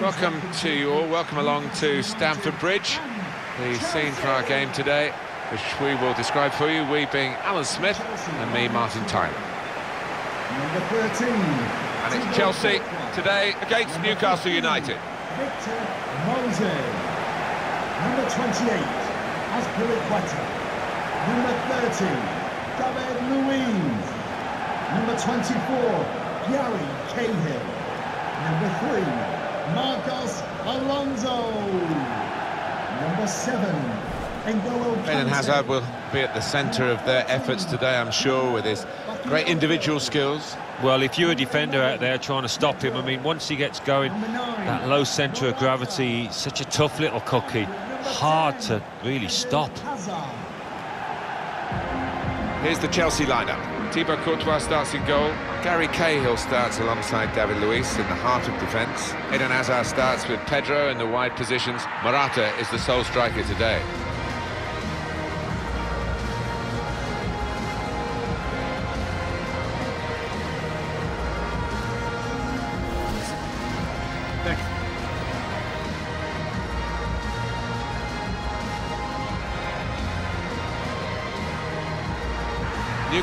Welcome to you all, welcome along to Stamford Bridge. The scene for our game today, which we will describe for you, we being Alan Smith and me, Martin Tyler. Number 13. And it's Chelsea today against Newcastle United. Victor. Number 28. Azpilicueta. Number 30. David Luiz. Number 24. Gary Cahill. Number 3. Marcos Alonso. Number 7. Eden Hazard will be at the centre of their efforts today, I'm sure, with his great individual skills. Well, if you're a defender out there trying to stop him, I mean, once he gets going, that low centre of gravity, such a tough little cookie, hard to really stop. Here's the Chelsea lineup. Thibaut Courtois starts in goal. Gary Cahill starts alongside David Luiz in the heart of defence. Eden Hazard starts with Pedro in the wide positions. Morata is the sole striker today.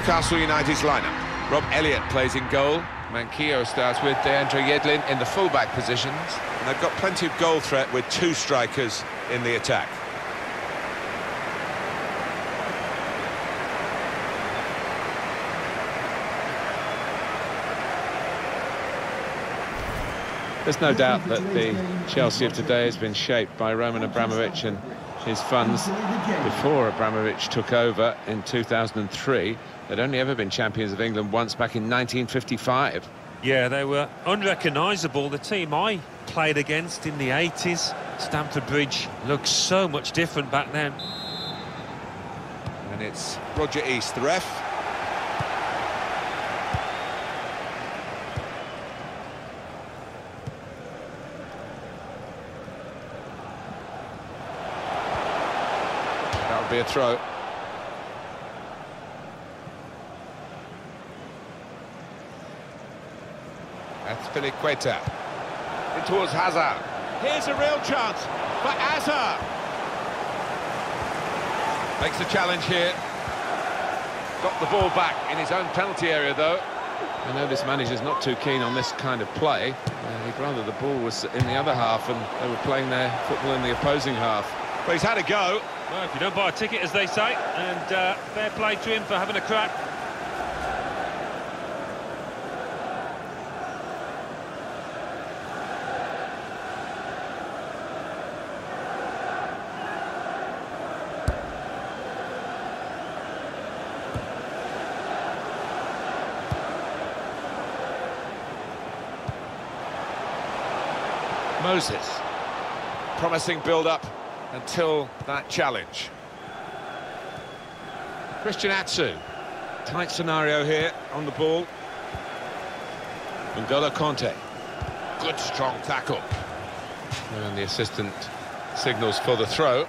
Newcastle United's lineup. Rob Elliot plays in goal. Manquillo starts with DeAndre Yedlin in the fullback positions. And they've got plenty of goal threat with two strikers in the attack. There's no doubt that the Chelsea of today has been shaped by Roman Abramovich and his funds. Before Abramovich took over in 2003, they'd only ever been champions of England once back in 1955. Yeah, they were unrecognisable. The team I played against in the 80s, Stamford Bridge, looked so much different back then. And it's Roger East, the ref. Be a throw. That's Azpilicueta. In towards Hazard. Here's a real chance for Hazard. Makes the challenge here. Got the ball back in his own penalty area, though. I know this manager's not too keen on this kind of play. Uh, he'd rather the ball was in the other half and they were playing their football in the opposing half. Well, he's had a go. Well, if you don't buy a ticket, as they say, and uh, fair play to him for having a crack. Moses. Promising build-up until that challenge. Christian Atsu. Tight scenario here on the ball. N'Golo Kanté. Good strong tackle. And the assistant signals for the throw.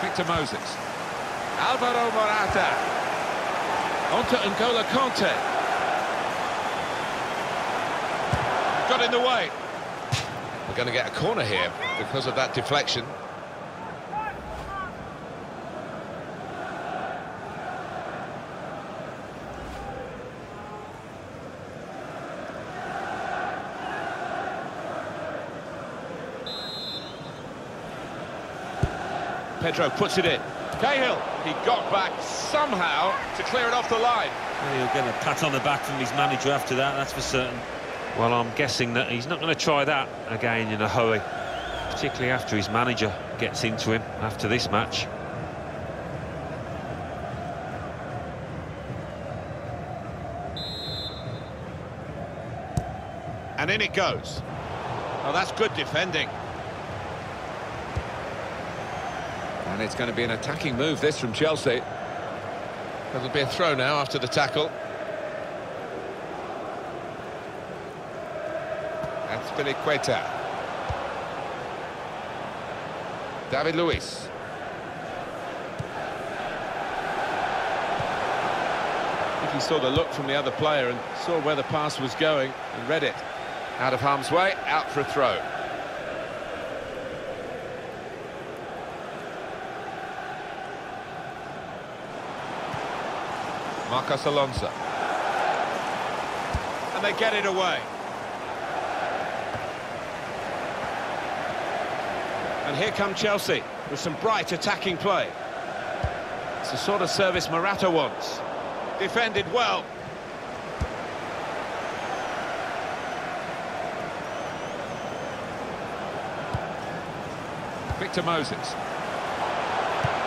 Victor Moses. Alvaro Morata. Onto N'Golo Kanté. got in the way. We're going to get a corner here because of that deflection. Pedro puts it in. Cahill, he got back somehow to clear it off the line. Well, he'll get a pat on the back from his manager after that, that's for certain. Well, I'm guessing that he's not going to try that again in a hurry, particularly after his manager gets into him after this match. And in it goes. Oh, that's good defending. And it's going to be an attacking move, this, from Chelsea. It'll be a throw now after the tackle. That's Azpilicueta. David Luiz. he saw the look from the other player and saw where the pass was going and read it. Out of harm's way, out for a throw. Marcos Alonso. And they get it away. And here come Chelsea with some bright attacking play. It's the sort of service Morata wants. Defended well. Victor Moses.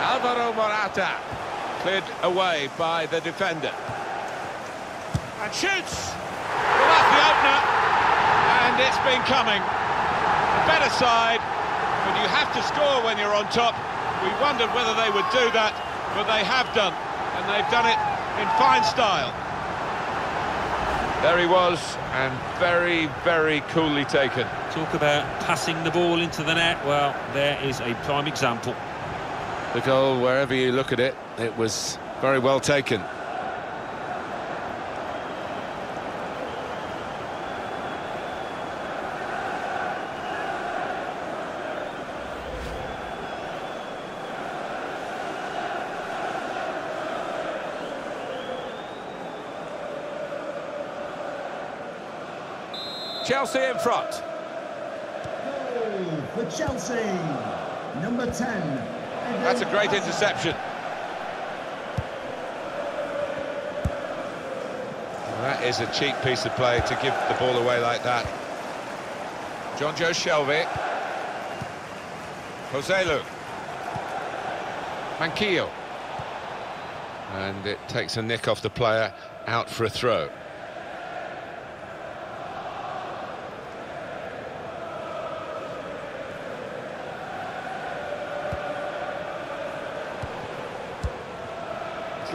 Alvaro Morata cleared away by the defender. And shoots! Well, that's the opener. And it's been coming. Better side, but you have to score when you're on top. We wondered whether they would do that, but they have done. And they've done it in fine style. There he was, and very, very coolly taken. Talk about passing the ball into the net. Well, there is a prime example. The goal, wherever you look at it, it was very well taken. Chelsea in front. Goal for Chelsea. Number 10. That's a great interception. Well, that is a cheap piece of play to give the ball away like that. Jonjo Shelvey. Joselu. Manquillo. And it takes a nick off the player, out for a throw.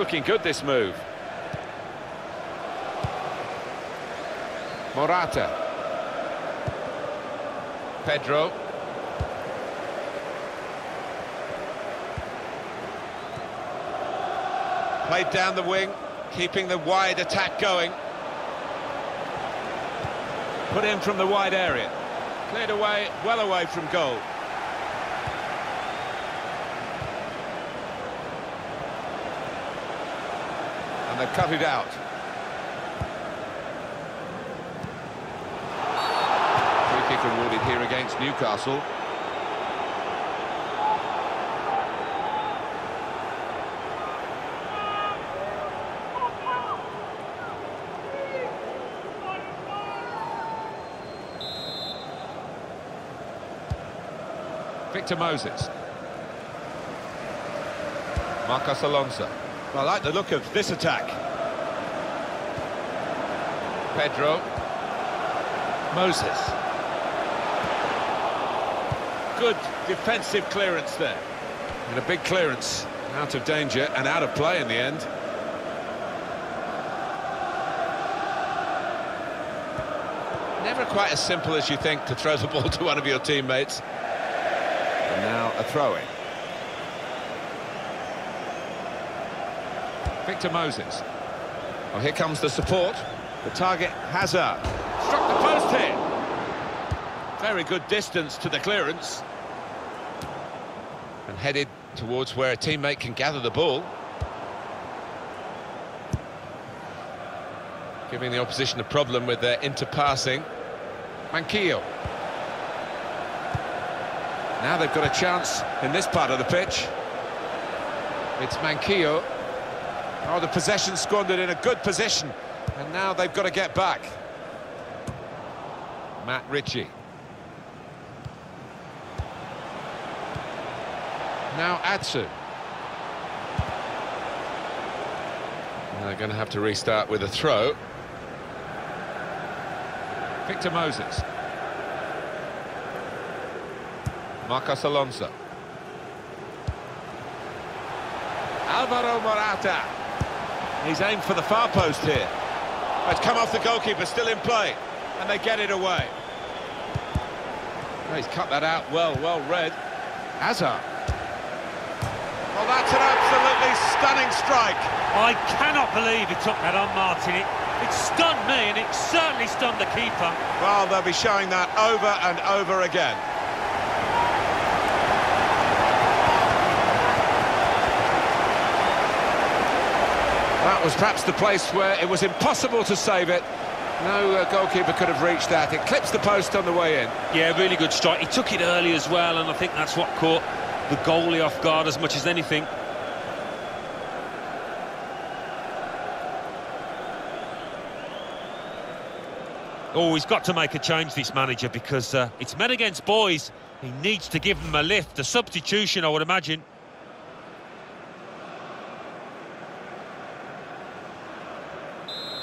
Looking good, this move. Morata. Pedro. Played down the wing, keeping the wide attack going. Put in from the wide area. Cleared away, well away from goal. And they've cut it out. Free kick awarded here against Newcastle. Victor Moses. Marcos Alonso. I like the look of this attack. Pedro. Moses. Good defensive clearance there. And a big clearance. Out of danger and out of play in the end. Never quite as simple as you think to throw the ball to one of your teammates. And now a throw-in. Victor Moses. Well, here comes the support. The target, Hazard. Struck the post here. Very good distance to the clearance. And headed towards where a teammate can gather the ball. Giving the opposition a problem with their interpassing. Manquillo. Now they've got a chance in this part of the pitch. It's Manquillo. Oh, the possession squandered in a good position. And now they've got to get back. Matt Ritchie. Now Atsu. They're going to have to restart with a throw. Victor Moses. Marcos Alonso. Alvaro Morata. He's aimed for the far post here. It's come off the goalkeeper, still in play. And they get it away. He's cut that out well, well read. Hazard. Well, that's an absolutely stunning strike. I cannot believe he took that on, Martin. It, it stunned me, and it certainly stunned the keeper. Well, they'll be showing that over and over again. Was perhaps the place where it was impossible to save it. No uh, goalkeeper could have reached that. It clips the post on the way in. Yeah, really good strike. He took it early as well, and I think that's what caught the goalie off guard as much as anything. Oh, he's got to make a change, this manager, because uh, it's men against boys. He needs to give them a lift. A substitution, I would imagine.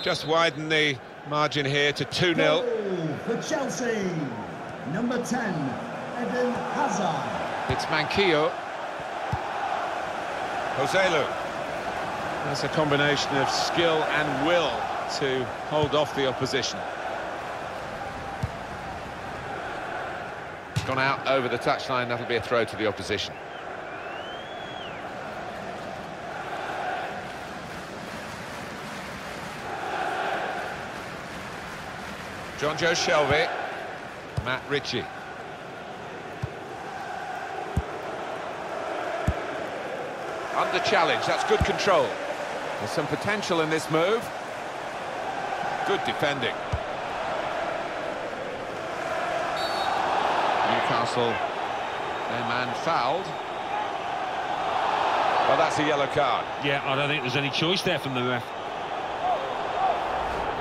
Just widen the margin here to 2-0. For Chelsea. Number 10, Eden Hazard. It's Manquillo. Joselu. That's a combination of skill and will to hold off the opposition. Gone out over the touchline, that'll be a throw to the opposition. Jonjo Shelvey. Matt Ritchie. Under challenge, that's good control. There's some potential in this move. Good defending. Newcastle, their man fouled. Well, that's a yellow card. Yeah, I don't think there's any choice there from the ref.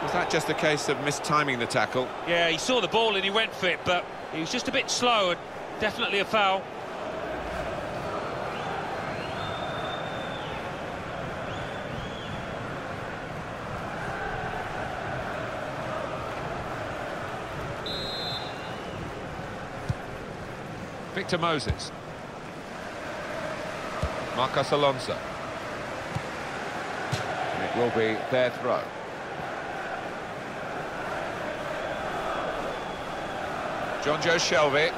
Was that just a case of mistiming the tackle? Yeah, he saw the ball and he went for it, but he was just a bit slow and definitely a foul. Victor Moses. Marcos Alonso. And it will be their throw. Jonjo Shelvey.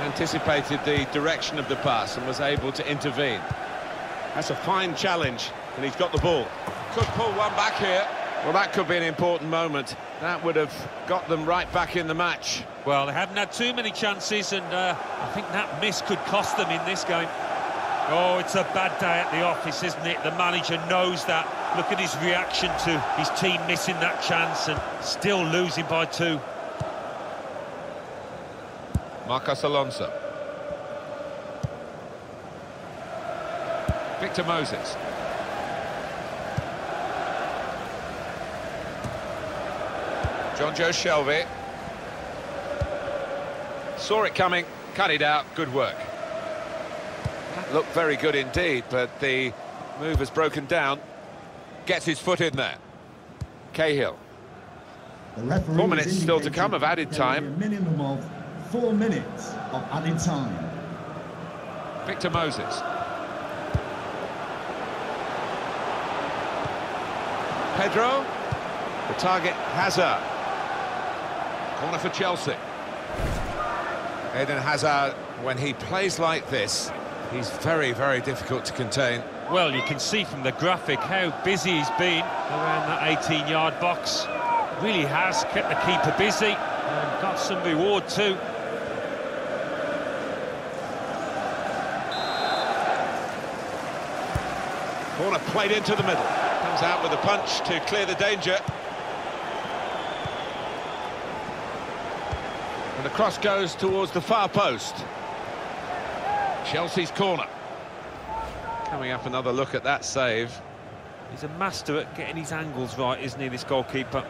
Anticipated the direction of the pass and was able to intervene. That's a fine challenge, and he's got the ball. Could pull one back here. Well, that could be an important moment. That would have got them right back in the match. Well, they haven't had too many chances, and uh, I think that miss could cost them in this game. Oh, it's a bad day at the office, isn't it? The manager knows that. Look at his reaction to his team missing that chance and still losing by two. Marcos Alonso. Victor Moses. Jonjo Shelvey. Saw it coming, cut it out, good work. That looked very good indeed, but the move has broken down. Gets his foot in there. Cahill. Four minutes still to come of added there will be time. Minimum of four minutes of added time. Victor Moses. Pedro. The target, Hazard. Corner for Chelsea. Eden Hazard, when he plays like this, he's very, very difficult to contain. Well, you can see from the graphic how busy he's been around that 18-yard box. Really has kept the keeper busy and got some reward too. Corner played into the middle. Comes out with a punch to clear the danger. And the cross goes towards the far post. Chelsea's corner. Coming up another look at that save. He's a master at getting his angles right, isn't he, this goalkeeper?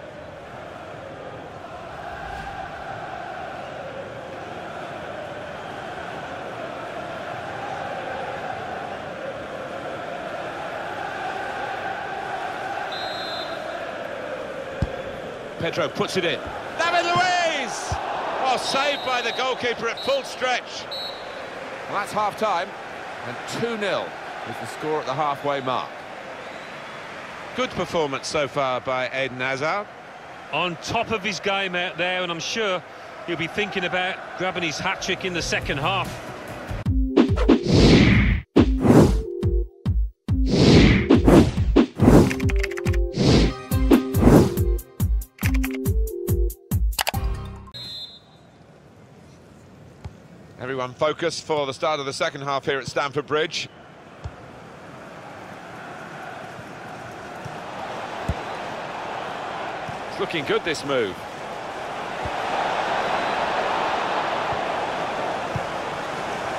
Pedro puts it in. David Luiz! Oh, saved by the goalkeeper at full stretch. Well, that's half-time. And 2-0 with the score at the halfway mark. Good performance so far by Eden Hazard. On top of his game out there, and I'm sure he'll be thinking about grabbing his hat-trick in the second half. Everyone focused for the start of the second half here at Stamford Bridge. It's looking good, this move.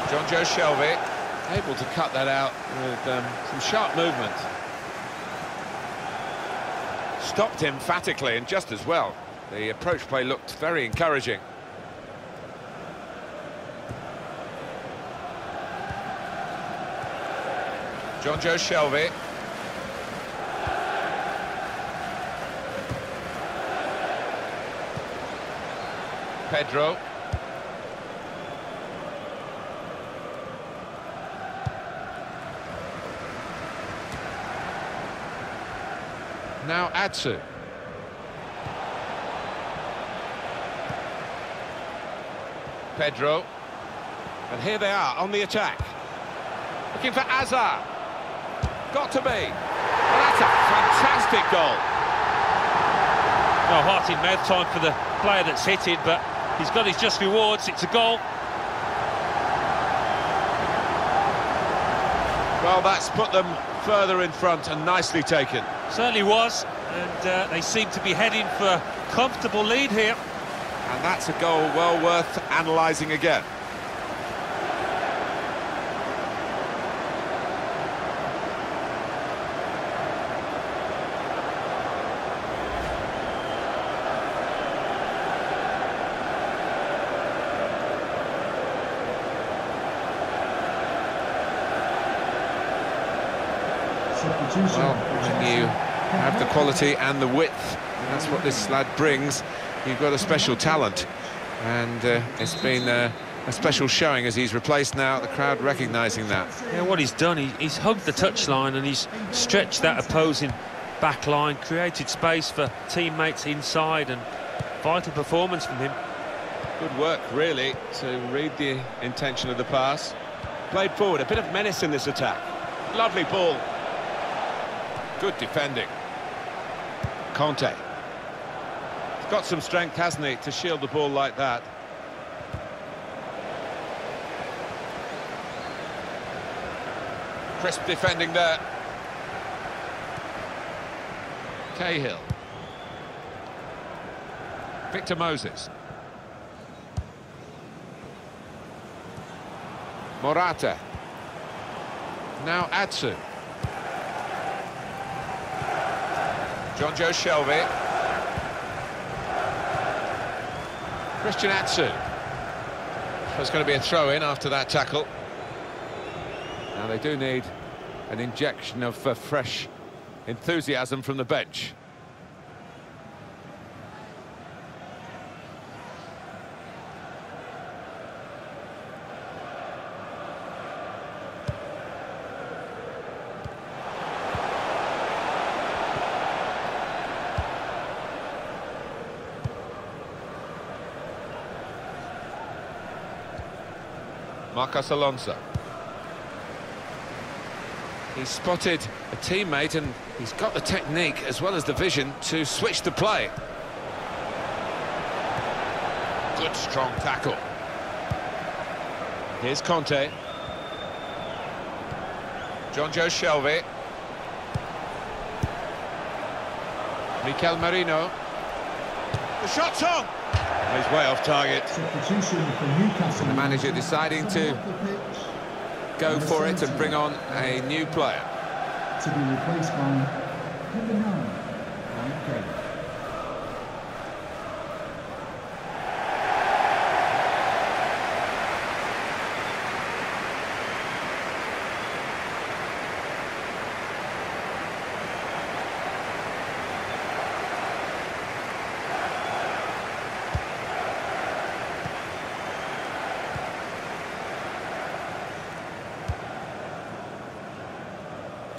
Jonjo Shelvey. Able to cut that out with um, some sharp movement. Stopped emphatically and just as well. The approach play looked very encouraging. Jonjo Shelvey. Pedro. Now Atsu. Pedro. And here they are on the attack. Looking for Azar. Got to be. Well, that's a fantastic goal. No heart in mouth time for the player that's hit it, but he's got his just rewards. It's a goal. Well, that's put them further in front and nicely taken. Certainly was, and uh, they seem to be heading for a comfortable lead here. And that's a goal well worth analysing again. Well, when you have the quality and the width, and that's what this lad brings, you've got a special talent. And uh, it's been uh, a special showing as he's replaced now, the crowd recognising that. Yeah, what he's done, he, he's hugged the touchline and he's stretched that opposing back line, created space for teammates inside and vital performance from him. Good work, really, to read the intention of the pass. Played forward, a bit of menace in this attack. Lovely ball. Good defending. Kanté. He's got some strength, hasn't he, to shield the ball like that. Crisp defending there. Cahill. Victor Moses. Morata. Now Atsu. Jonjo Shelvey. Christian Atsu. There's going to be a throw-in after that tackle. Now they do need an injection of uh, fresh enthusiasm from the bench. Marcos Alonso. He's spotted a teammate and he's got the technique as well as the vision to switch the play. Good strong tackle. Here's Kanté. Jonjo Shelvey. Mikel Merino. The shot's on! He's way off target. Newcastle. The manager deciding to go for it and bring on a new player. to be replaced by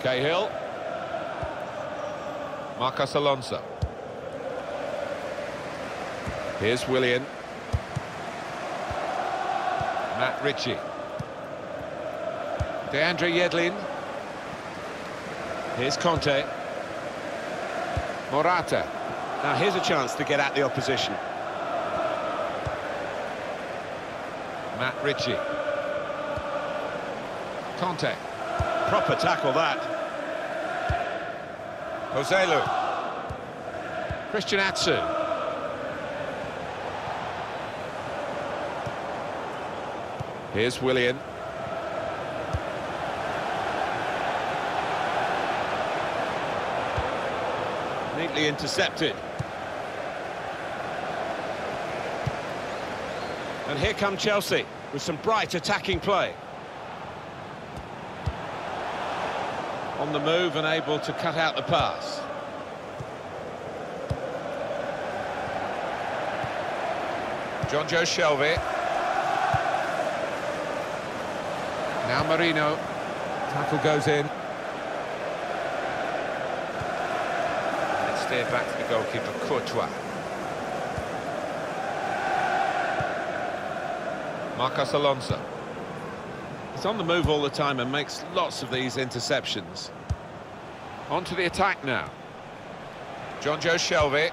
Cahill. Marcos Alonso. Here's Willian. Matt Ritchie. DeAndre Yedlin. Here's Kanté. Morata. Now here's a chance to get at the opposition. Matt Ritchie. Kanté. Proper tackle, that. Joselu. Christian Atsu. Here's Willian. Neatly intercepted. And here come Chelsea with some bright attacking play. On the move and able to cut out the pass. Jonjo Shelvey. Now Merino. Tackle goes in. And it's steered back to the goalkeeper, Courtois. Marcos Alonso. He's on the move all the time and makes lots of these interceptions. On to the attack now. Jonjo Shelvey.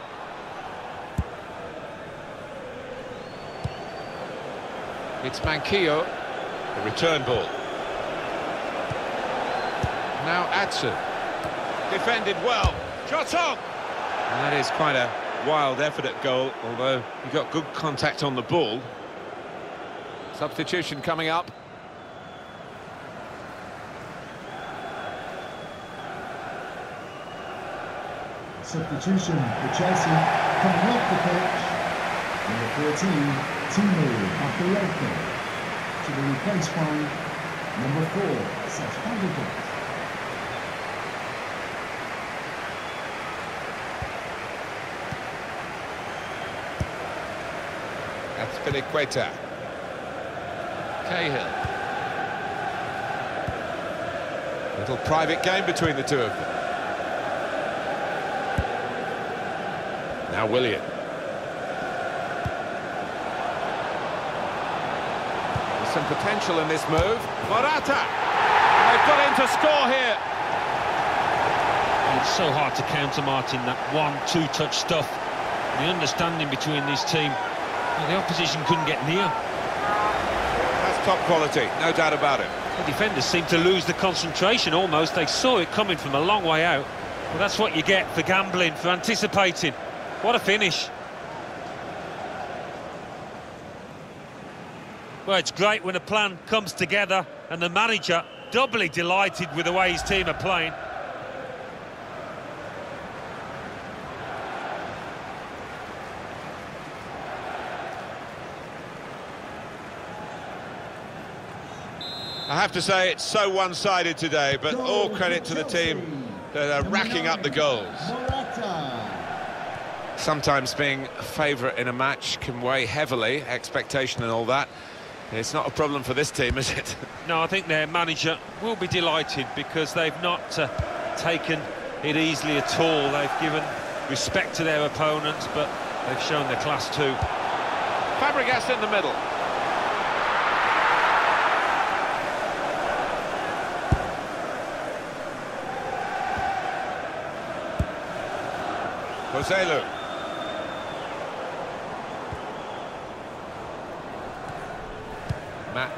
It's Manquillo. The return ball. Now Atsu. Defended well. Shot on! And that is quite a wild effort at goal, although he got good contact on the ball. Substitution coming up. Substitution for Chelsea coming off the pitch. Number 14, Timo Bakayoko. To be replaced by number 4, Seth. That's Azpilicueta. Cahill. Little private game between the two of them. Now Willian. There's some potential in this move. Morata! They've got in to score here. It's so hard to counter, Martin, that one, two-touch stuff. The understanding between this team, well, the opposition couldn't get near. That's top quality, no doubt about it. The defenders seemed to lose the concentration almost. They saw it coming from a long way out. Well, that's what you get for gambling, for anticipating. What a finish. Well, it's great when a plan comes together and the manager doubly delighted with the way his team are playing. I have to say it's so one-sided today, but all credit to the team that are racking up the goals. Sometimes being a favourite in a match can weigh heavily, expectation and all that. It's not a problem for this team, is it? No, I think their manager will be delighted because they've not uh, taken it easily at all. They've given respect to their opponents, but they've shown their class too. Fabregas in the middle. Joselu.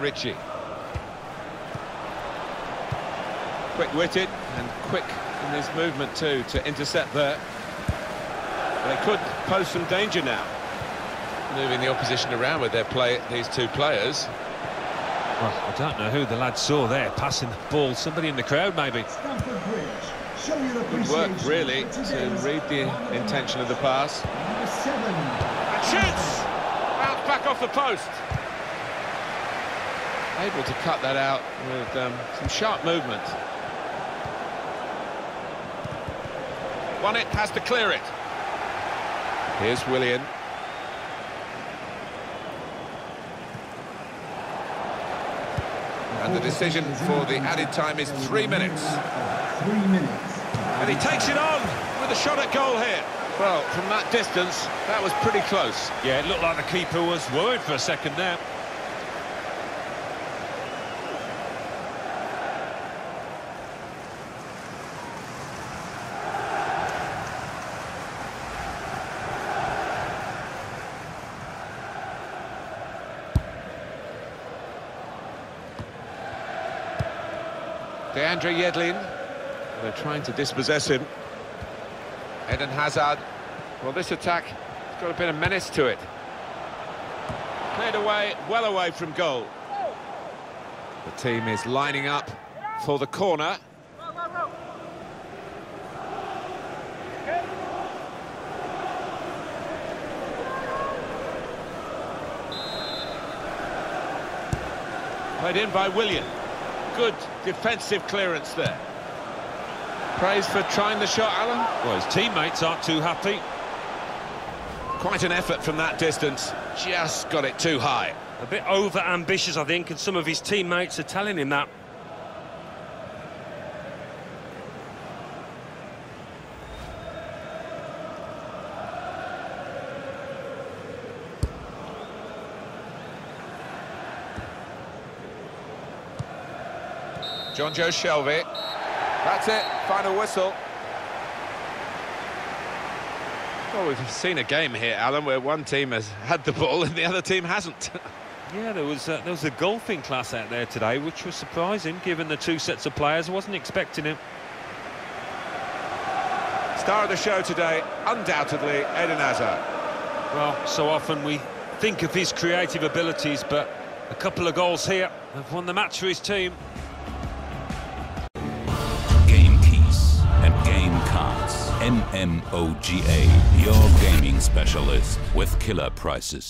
Ritchie. Quick-witted and quick in his movement too to intercept there. They could pose some danger now. Moving the opposition around with their play, these two players. Well, I don't know who the lad saw there passing the ball. Somebody in the crowd, maybe. Stamford Bridge. Show your Good work, really, to read the one of the intention of the pass. Number seven. And shoots! Bounce back off the post. Able to cut that out with um, some sharp movement. Won it, has to clear it. Here's Willian. And the decision for the added time is three minutes. Three minutes. And he takes it on with a shot at goal here. Well, from that distance, that was pretty close. Yeah, it looked like the keeper was worried for a second there. Andre Yedlin. They're trying to dispossess him. Eden Hazard. Well, this attack has got a bit of menace to it. Cleared away, well away from goal. The team is lining up for the corner. Played in by Willian. Good defensive clearance there. Praise for trying the shot, Alan. Well, his teammates aren't too happy. Quite an effort from that distance. Just got it too high. A bit over-ambitious, I think, and some of his teammates are telling him that. Jonjo Shelvey. That's it, final whistle. Well, we've seen a game here, Alan, where one team has had the ball and the other team hasn't. Yeah, there was uh, there was a golfing class out there today, which was surprising given the two sets of players. I wasn't expecting it. Star of the show today, undoubtedly, Eden Hazard. Well, so often we think of his creative abilities, but a couple of goals here have won the match for his team. MMOGA, your gaming specialist with killer prices.